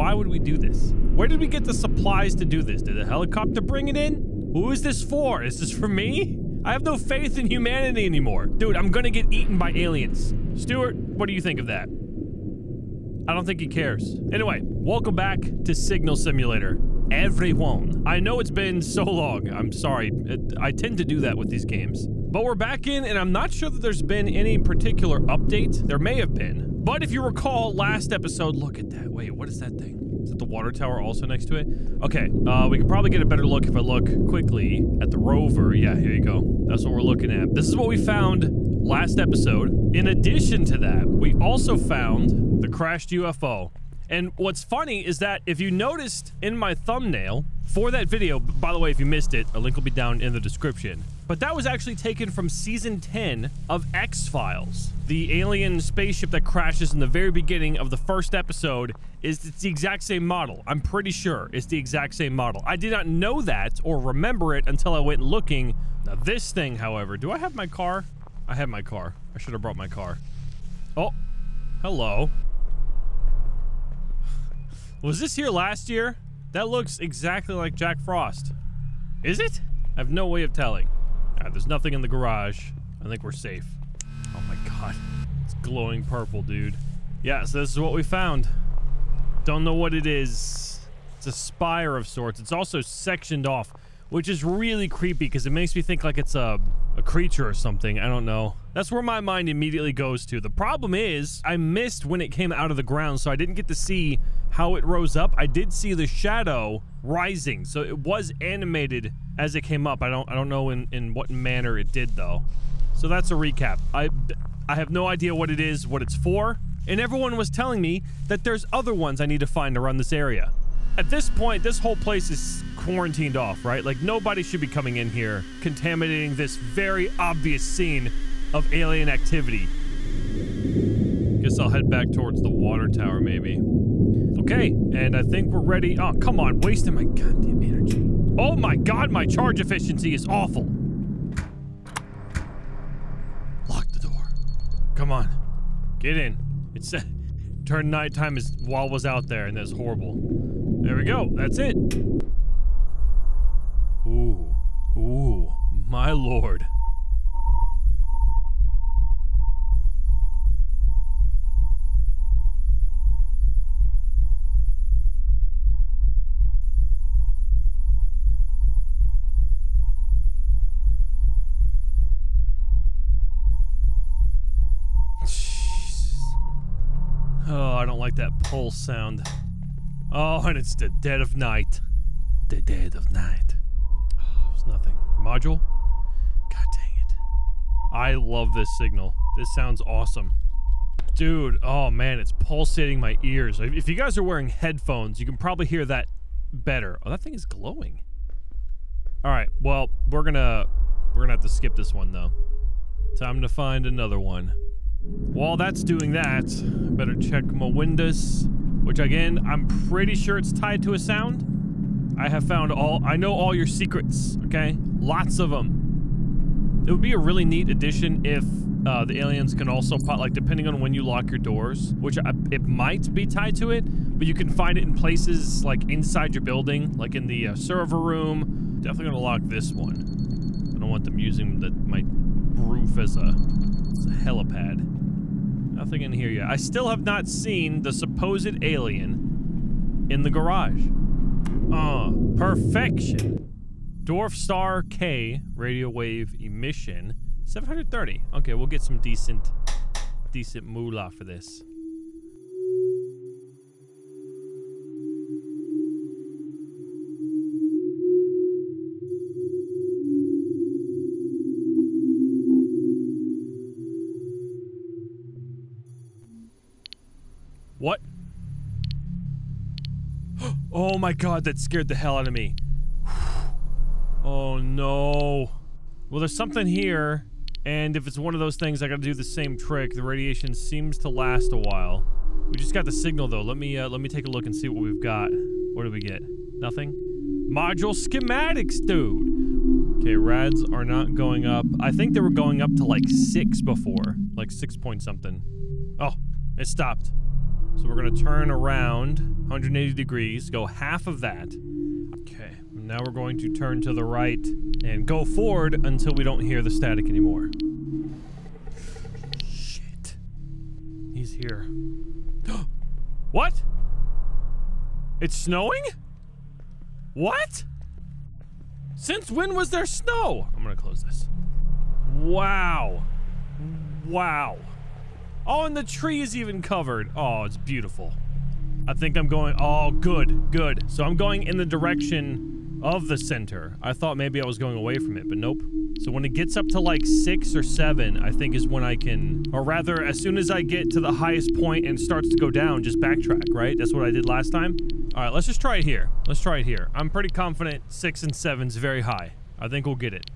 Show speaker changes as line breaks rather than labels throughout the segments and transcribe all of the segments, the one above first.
Why would we do this? Where did we get the supplies to do this? Did the helicopter bring it in? Who is this for? Is this for me? I have no faith in humanity anymore. Dude, I'm gonna get eaten by aliens. Stuart, what do you think of that? I don't think he cares. Anyway, welcome back to Signal Simulator. Everyone. I know it's been so long. I'm sorry. I tend to do that with these games. But we're back in, and I'm not sure that there's been any particular update. There may have been. But if you recall last episode, look at that. Wait, what is that thing? Is it the water tower also next to it? Okay, uh, we can probably get a better look if I look quickly at the rover. Yeah, here you go. That's what we're looking at. This is what we found last episode. In addition to that, we also found the crashed UFO. And what's funny is that if you noticed in my thumbnail for that video, by the way, if you missed it, a link will be down in the description. But that was actually taken from season 10 of X-Files. The alien spaceship that crashes in the very beginning of the first episode is it's the exact same model. I'm pretty sure it's the exact same model. I did not know that or remember it until I went looking. Now this thing, however, do I have my car? I have my car. I should have brought my car. Oh, hello. Was this here last year? That looks exactly like Jack Frost. Is it? I have no way of telling. Right, there's nothing in the garage. I think we're safe. Oh my god. It's glowing purple, dude. Yeah, so this is what we found. Don't know what it is. It's a spire of sorts. It's also sectioned off, which is really creepy because it makes me think like it's a a creature or something. I don't know. That's where my mind immediately goes to. The problem is I missed when it came out of the ground, so I didn't get to see how it rose up. I did see the shadow rising, so it was animated as it came up. I don't I don't know in, in what manner it did though. So that's a recap. I I have no idea what it is, what it's for, and everyone was telling me that there's other ones I need to find around this area. At this point, this whole place is quarantined off, right? Like, nobody should be coming in here contaminating this very obvious scene of alien activity. Guess I'll head back towards the water tower, maybe. Okay, and I think we're ready. Oh, come on, wasting my goddamn energy. Oh my god, my charge efficiency is awful. Lock the door. Come on, get in. It's turned nighttime as Wall was out there, and that's horrible. There we go. That's it. Ooh. Ooh. My lord. Oh, I don't like that pulse sound. Oh, and it's the dead of night. The dead of night. Oh, it's nothing. Module? I love this signal. This sounds awesome. Dude, oh man, it's pulsating my ears. If you guys are wearing headphones, you can probably hear that better. Oh, that thing is glowing. All right, well, we're gonna we're gonna have to skip this one though. Time to find another one. While that's doing that, better check my windows. Which again, I'm pretty sure it's tied to a sound. I have found all, I know all your secrets, okay? Lots of them. It would be a really neat addition if uh, the aliens can also pop, like depending on when you lock your doors, which I, it might be tied to it, but you can find it in places like inside your building, like in the uh, server room. Definitely gonna lock this one. I don't want them using the, my roof as a, as a helipad. Nothing in here yet. I still have not seen the supposed alien in the garage. Oh, perfection. Dwarf Star K radio wave emission 730. Okay, we'll get some decent decent moolah for this. What? Oh my god, that scared the hell out of me. Oh no. Well, there's something here, and if it's one of those things, I gotta do the same trick. The radiation seems to last a while. We just got the signal though. Let me uh, let me take a look and see what we've got. What do we get? Nothing? Module schematics, dude. Okay, rads are not going up. I think they were going up to like six before. Like six point something. Oh, it stopped. So we're gonna turn around 180 degrees, go half of that. Now we're going to turn to the right and go forward until we don't hear the static anymore. Shit. He's here. what? It's snowing? What? Since when was there snow? I'm gonna close this. Wow. Wow. Oh, and the tree is even covered. Oh, it's beautiful. I think I'm going... Oh, good, good. So I'm going in the direction of the center. I thought maybe I was going away from it, but nope. So when it gets up to like six or seven, I think is when I can... Or rather, as soon as I get to the highest point and starts to go down, just backtrack, right? That's what I did last time. All right, let's just try it here. Let's try it here. I'm pretty confident six and seven's very high. I think we'll get it.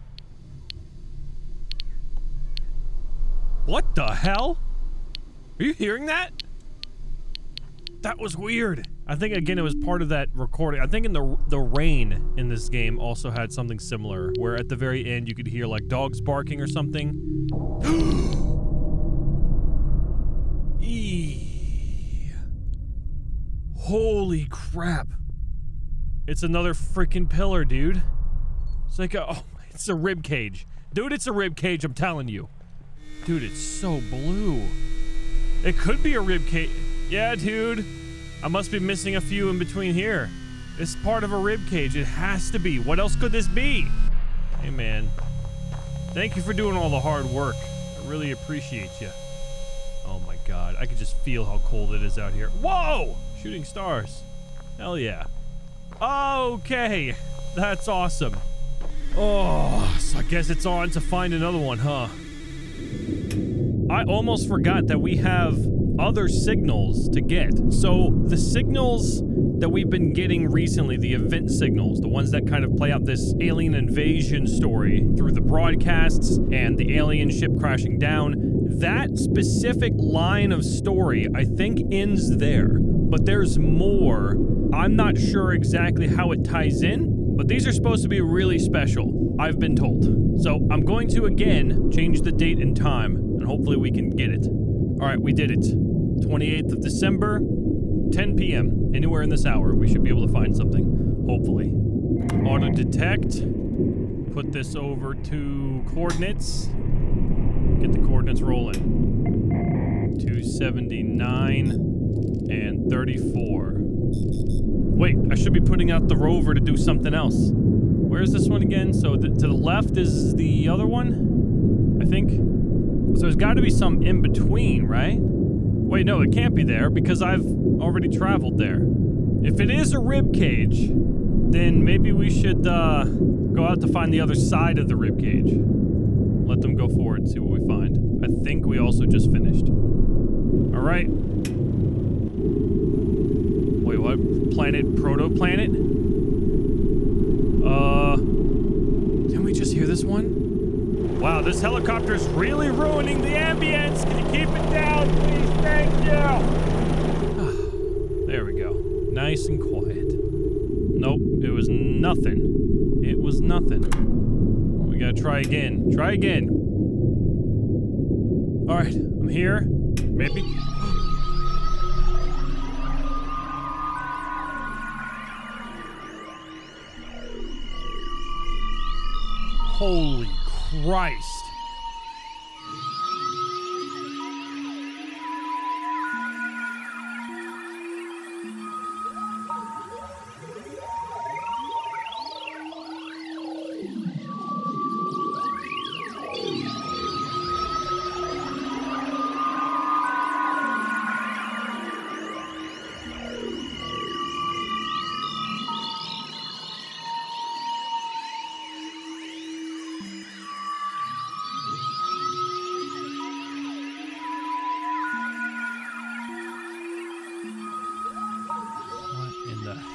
What the hell? Are you hearing that? That was weird. I think again it was part of that recording. I think in the the rain in this game also had something similar, where at the very end you could hear like dogs barking or something. Eee. Holy crap! It's another freaking pillar, dude. It's like a oh, it's a rib cage, dude. It's a rib cage. I'm telling you, dude. It's so blue. It could be a rib cage. Yeah, dude. I must be missing a few in between here. It's part of a rib cage. It has to be. What else could this be? Hey, man. Thank you for doing all the hard work. I really appreciate you. Oh my god. I can just feel how cold it is out here. Whoa! Shooting stars. Hell yeah. Okay. That's awesome. Oh, so I guess it's on to find another one, huh? I almost forgot that we have other signals to get. So the signals that we've been getting recently, the event signals, the ones that kind of play out this alien invasion story through the broadcasts and the alien ship crashing down, that specific line of story, I think, ends there. But there's more. I'm not sure exactly how it ties in, but these are supposed to be really special, I've been told. So I'm going to again change the date and time, and hopefully we can get it. All right, we did it. 28th of December, 10 p.m. Anywhere in this hour, we should be able to find something. Hopefully. Auto detect. Put this over to coordinates. Get the coordinates rolling. 279 and 34. Wait, I should be putting out the rover to do something else. Where's this one again? So to the left is the other one, I think. So there's got to be some in between, right? Wait, no, it can't be there because I've already traveled there. If it is a rib cage, then maybe we should uh, go out to find the other side of the rib cage. Let them go forward see what we find. I think we also just finished. All right. Wait, what? Planet, proto-planet? Uh, can we just hear this one? Wow, this helicopter is really ruining the ambience. Can you keep it down, please? Thank you. there we go. Nice and quiet. Nope, it was nothing. It was nothing. We gotta try again. Try again. All right, I'm here. Maybe. Holy Christ.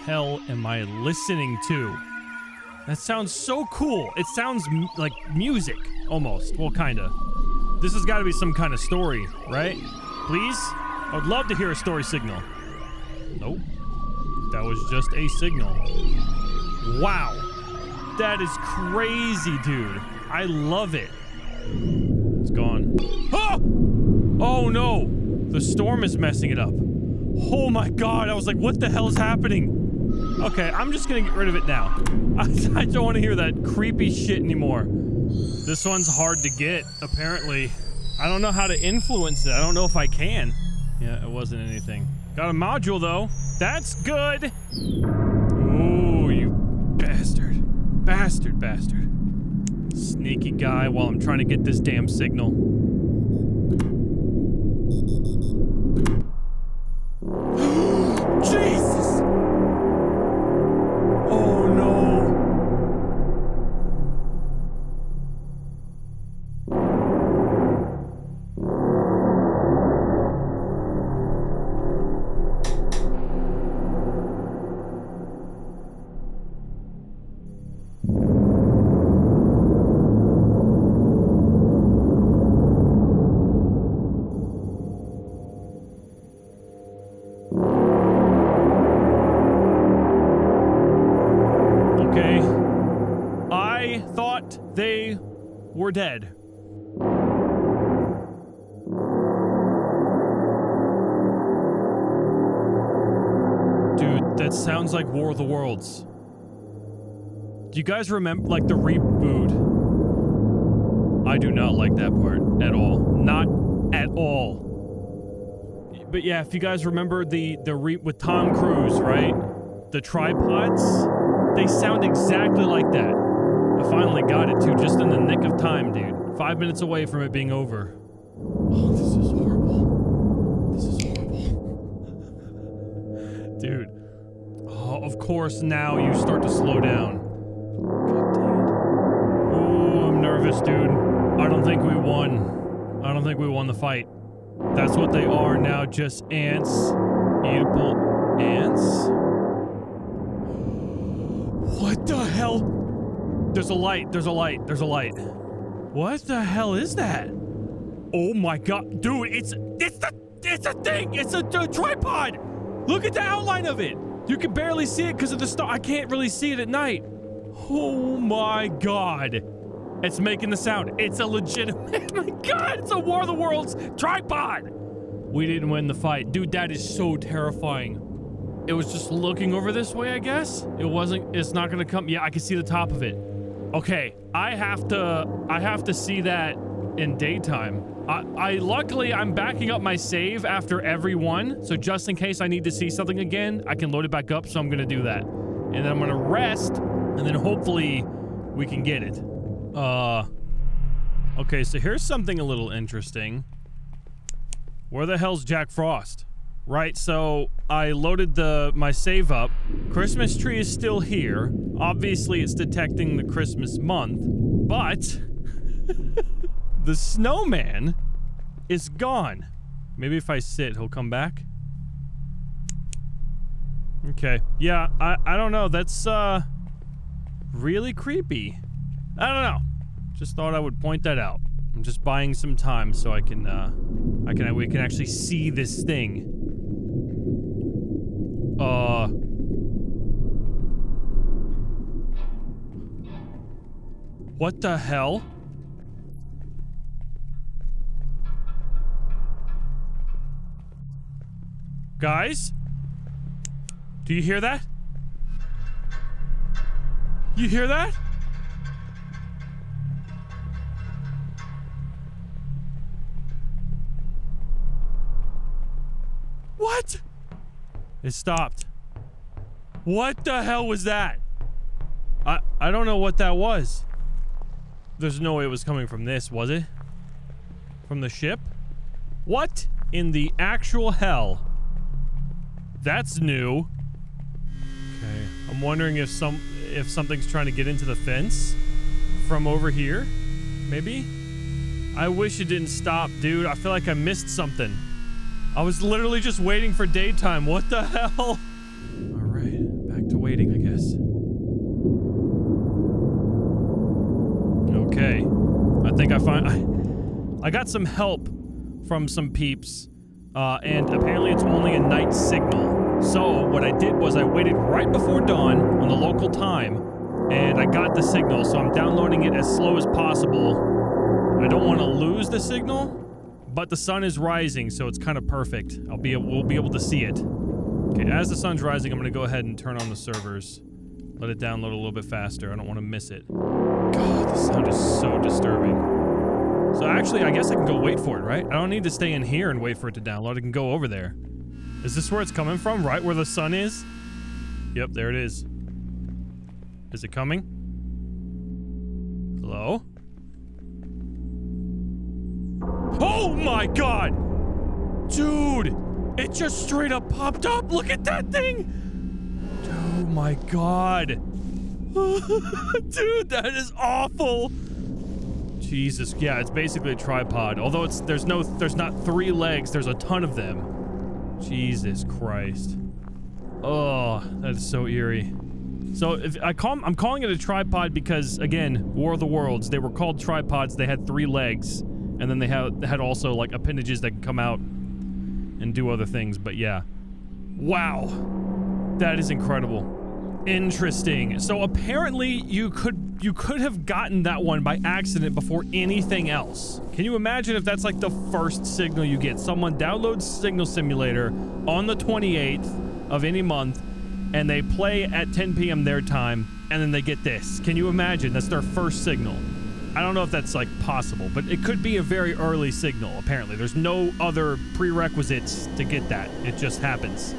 Hell am I listening to? That sounds so cool. It sounds like music, almost. Well, kinda. This has got to be some kind of story, right? Please? I would love to hear a story signal. Nope. That was just a signal. Wow. That is crazy, dude. I love it. It's gone. Oh! Oh no! The storm is messing it up. Oh my god, I was like, what the hell is happening? Okay, I'm just gonna get rid of it now. I, I don't want to hear that creepy shit anymore. This one's hard to get, apparently. I don't know how to influence it. I don't know if I can. Yeah, it wasn't anything. Got a module, though. That's good. Ooh, you bastard. Bastard, bastard. Sneaky guy while I'm trying to get this damn signal. Were dead. Dude, that sounds like War of the Worlds. Do you guys remember, like, the reboot? I do not like that part at all. Not at all. But yeah, if you guys remember the, the re with Tom Cruise, right? The tripods? They sound exactly like that. I finally got it too, just in the nick of time, dude. Five minutes away from it being over. Oh, this is horrible. This is horrible. dude. Oh, of course, now you start to slow down. God dang it. Ooh, I'm nervous, dude. I don't think we won. I don't think we won the fight. That's what they are now, just ants. Eatable ants? What the hell? There's a light. There's a light. There's a light. What the hell is that? Oh my god, dude! It's it's the it's a thing. It's a, a tripod. Look at the outline of it. You can barely see it because of the star. I can't really see it at night. Oh my god! It's making the sound. It's a legitimate. Oh my god! It's a War of the Worlds tripod. We didn't win the fight, dude. That is so terrifying. It was just looking over this way, I guess. It wasn't, it's not gonna come. Yeah, I can see the top of it. Okay, I have to, I have to see that in daytime. I, I luckily, I'm backing up my save after every one. So just in case I need to see something again, I can load it back up. So I'm gonna do that. And then I'm gonna rest and then hopefully we can get it. Uh, okay, so here's something a little interesting. Where the hell's Jack Frost? Right, so I loaded the my save up. Christmas tree is still here. Obviously, it's detecting the Christmas month, but the snowman is gone. Maybe if I sit, he'll come back. Okay. Yeah, I I don't know. That's uh really creepy. I don't know. Just thought I would point that out. I'm just buying some time so I can uh I can we can actually see this thing. Uh. What the hell? Guys? Do you hear that? You hear that? It stopped. What the hell was that? I I don't know what that was. There's no way it was coming from this, was it? From the ship? What in the actual hell? That's new. Okay. I'm wondering if some if something's trying to get into the fence from over here. Maybe? I wish it didn't stop, dude. I feel like I missed something. I was literally just waiting for daytime. What the hell? All right, back to waiting, I guess. Okay. I think I find I, I got some help from some peeps, uh, and apparently it's only a night signal. So what I did was I waited right before dawn on the local time, and I got the signal. So I'm downloading it as slow as possible. I don't want to lose the signal, but the sun is rising, so it's kind of perfect. I'll be we'll be able to see it. Okay, as the sun's rising, I'm gonna go ahead and turn on the servers. Let it download a little bit faster. I don't want to miss it. God, the sound is so disturbing. So actually, I guess I can go wait for it, right? I don't need to stay in here and wait for it to download. I can go over there. Is this where it's coming from? Right where the sun is? Yep, there it is. Is it coming? Hello? My god! Dude! It just straight up popped up! Look at that thing! Oh my god! Dude, that is awful! Jesus, yeah, it's basically a tripod. Although it's there's no there's not three legs, there's a ton of them. Jesus Christ. Oh, that is so eerie. So if I call I'm calling it a tripod because again, War of the Worlds, they were called tripods. They had three legs, and then they had had also like appendages that can come out and do other things. But yeah, wow, that is incredible. Interesting. So apparently you could you could have gotten that one by accident before anything else. Can you imagine if that's like the first signal you get? Someone downloads Signal Simulator on the 28th of any month and they play at 10 p.m. their time and then they get this. Can you imagine? That's their first signal. I don't know if that's like possible, but it could be a very early signal apparently. There's no other prerequisites to get that. It just happens.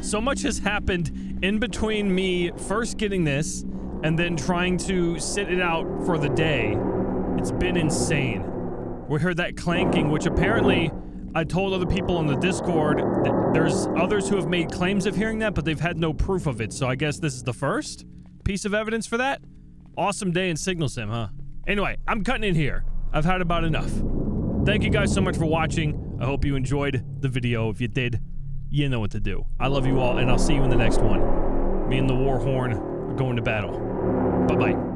So much has happened in between me first getting this and then trying to sit it out for the day. It's been insane. We heard that clanking, which apparently I told other people on the Discord there's others who have made claims of hearing that, but they've had no proof of it. So I guess this is the first piece of evidence for that. Awesome day in Signal Sim, huh? Anyway, I'm cutting in here. I've had about enough. Thank you guys so much for watching. I hope you enjoyed the video. If you did, you know what to do. I love you all, and I'll see you in the next one. Me and the War Horn are going to battle. Bye-bye.